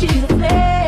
she's a flare.